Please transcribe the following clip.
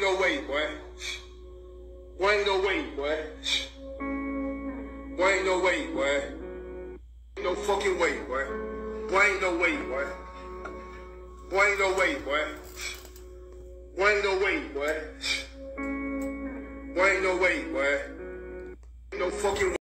No way, boy. Why no way, boy. Why no way, boy. No fucking way, boy. Why no way, boy. Why no way, boy. Why no way, boy. Why no way, boy. No fucking way.